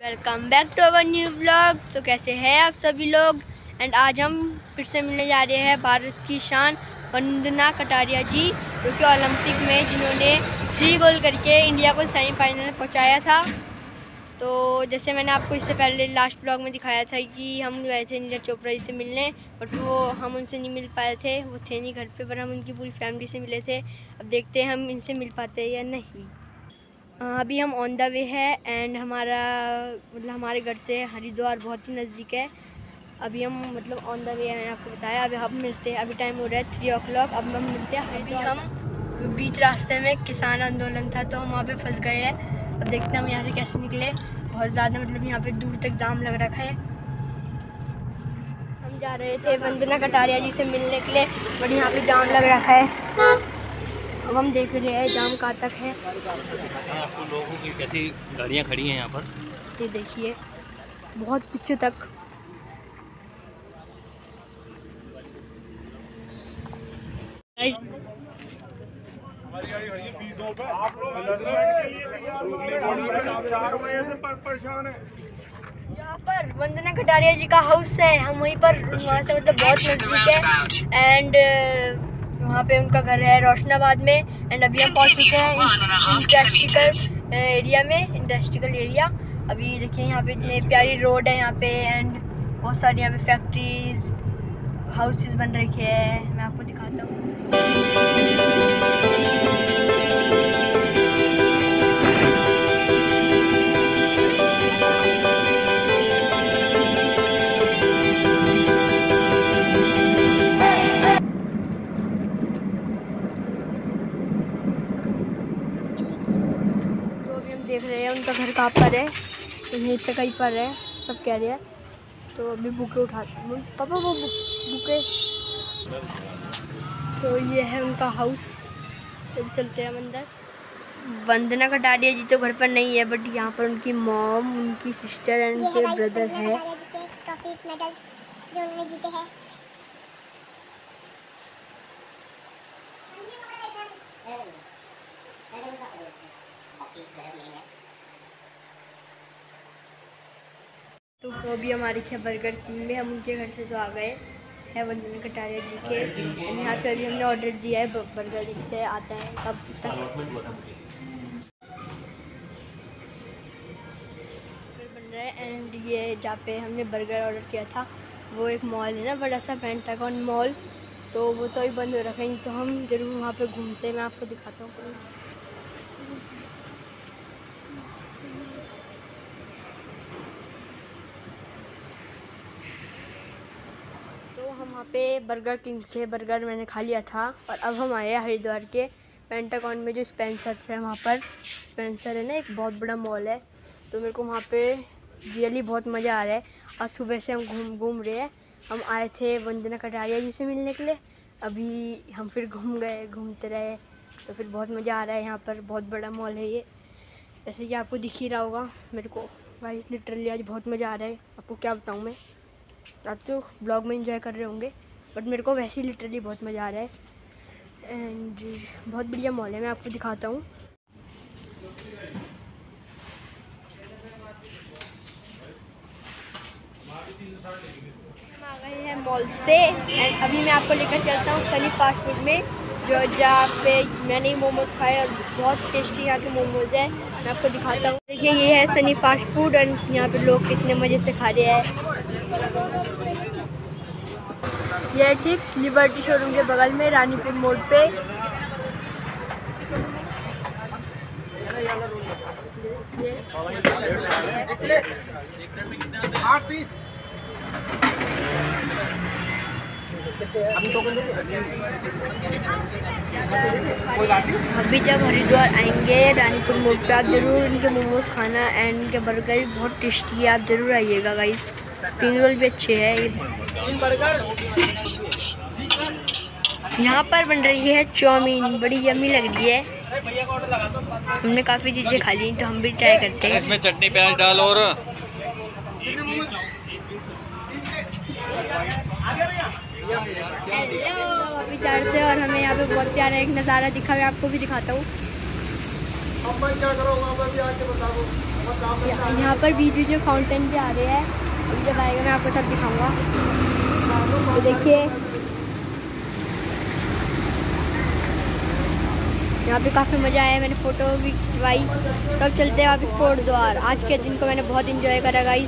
Welcome back to our new blog तो कैसे हैं आप सभी लोग? एंड आज हम फिर से मिलने जा रहे हैं भारत की शान वंदना कटारिया जी, जो कि ओलंपिक में जिन्होंने थ्री गोल करके इंडिया को सेमीफाइनल पहुँचाया था। तो जैसे मैंने आपको इससे पहले लास्ट ब्लॉग में दिखाया था कि हम गए थे नीरज चोपड़ा जी से मिलने बट वो हम उनसे नहीं मिल पाए थे। वो थे नहीं घर पे, पर हम उनकी पूरी फैमिली से मिले थे। अब देखते हैं हम इनसे मिल पाते हैं या नहीं। अभी हम ऑन द वे है एंड हमारा मतलब हमारे घर से हरिद्वार बहुत ही नज़दीक है। अभी हम मतलब ऑन द वे है मैंने आपको बताया। अभी हम मिलते हैं अभी टाइम हो रहा है थ्री ओ क्लॉक अब हम मिलते हैं अभी हम बीच रास्ते में किसान आंदोलन था तो हम वहाँ पे फंस गए हैं। अब देखते हैं हम यहाँ से कैसे निकले। बहुत ज़्यादा मतलब यहाँ पे दूर तक जाम लग रखा है। हम जा रहे थे वंदना कटारिया जी से मिलने के लिए बट यहाँ पे जाम लग रखा है। अब हम देख रहे हैं जाम कहाँ तक है। आपको लोगों की कैसी गाड़ियाँ खड़ी हैं यहाँ पर? ये देखिए बहुत पीछे तक। यहाँ पर वंदना कटारिया जी का हाउस है हम वहीं पर वहाँ से मतलब बहुत नज़दीक है। एंड वहाँ पे उनका घर है रोशनाबाद में एंड अभी हम पहुँच चुके हैं इंडस्ट्रिकल एरिया में इंडस्ट्रिकल एरिया अभी देखिए यहाँ पे इतने प्यारी रोड है यहाँ पे एंड बहुत सारी यहाँ पे फैक्ट्रीज हाउसेस बन रखे हैं। मैं आपको दिखाता हूँ। घर कहाँ पर है? तो यहीं पे कहीं पर है सब कह रहे हैं। तो अभी बुके उठाते हैं। पापा वो बुके। तो ये है उनका हाउस तो चलते हैं हम अंदर। वंदना कटारिया जी तो घर पर नहीं है बट यहाँ पर उनकी मॉम उनकी सिस्टर एंड उनके ब्रदर है। जो तो वो भी हमारी क्या बर्गर किंग में हम उनके घर से तो आ गए है वंदना कटारिया जी के। यहाँ पे अभी हमने ऑर्डर दिया है बर्गर देखते हैं आता है कब तक। है। एंड ये जहाँ पे हमने बर्गर ऑर्डर किया था वो एक मॉल है ना बड़ा सा पेंटागन मॉल तो वो तो अभी बंद हो रखा है तो हम ज़रूर वहाँ पे घूमते हैं मैं आपको दिखाता हूँ तो हम वहाँ पे बर्गर किंग से बर्गर मैंने खा लिया था और अब हम आए हैं हरिद्वार के पेंटागन में जो स्पेंसर्स है वहाँ पर। स्पेंसर है ना, एक बहुत बड़ा मॉल है। तो मेरे को वहाँ पे रियली बहुत मज़ा आ रहा है। आज सुबह से हम घूम घूम रहे हैं। हम आए थे वंदना कटारिया जी से मिलने के लिए। अभी हम फिर घूम गए, घूमते रहे। तो फिर बहुत मज़ा आ रहा है यहाँ पर। बहुत बड़ा मॉल है ये। जैसे कि आपको दिख ही रहा होगा मेरे को। भाई लिटरली आज बहुत मज़ा आ रहा है। आपको क्या बताऊँ मैं? आप तो ब्लॉग में इंजॉय कर रहे होंगे बट मेरे को वैसे ही लिटरली बहुत मज़ा आ रहा है। एंड बहुत बढ़िया मॉल है, मैं आपको दिखाता हूँ। हैं मॉल से एंड अभी मैं आपको लेकर चलता हूँ सनी फास्ट फ़ूड में, जो जहाँ पे मैंने मोमोज खाए और बहुत टेस्टी यहाँ के मोमोज है। मैं आपको दिखाता हूँ। देखिए, ये है सनी फास्ट फ़ूड एंड यहाँ पे लोग कितने मज़े से खा रहे हैं। ये ठीक लिबर्टी शोरूम के बगल में रानीपुर मोड़ पे। अभी जब हरिद्वार आएँगे रानीपुर मोड़ पे आप ज़रूर इनके मोमोज खाना एंड इनके बर्गर बहुत टेस्टी है आप ज़रूर आइएगा गाइस स्प्रिंग रोल भी अच्छे है यहाँ पर बन रही है चाउमीन बड़ी यमी लग रही है। हमने काफ़ी चीज़ें खा ली तो हम भी ट्राई करते हैं। इसमें चटनी प्याज डाल और हेलो अभी चढ़ते और हमें यहाँ पे बहुत प्यारा एक नज़ारा दिखा मैं आपको भी दिखाता हूँ। यहाँ पर बीच बीच में फाउंटेन भी आ रहे हैं। मैं आपको सब दिखाऊँगा। देखिए। यहाँ पे काफ़ी मज़ा आया, मैंने फ़ोटो भी खिंचवाई। तब चलते हैं वापस कोट द्वार? आज के दिन को मैंने बहुत इंजॉय करा गाइस